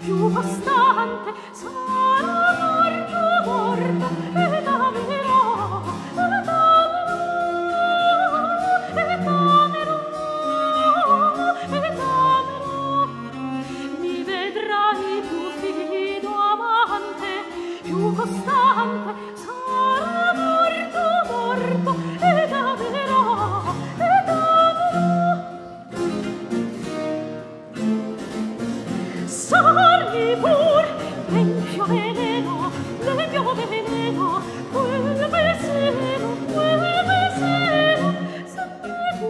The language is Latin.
più costante sarà amor morto ed amerò ed amerò ed amerò ed amerò. Mi vedrai più fido amante più costante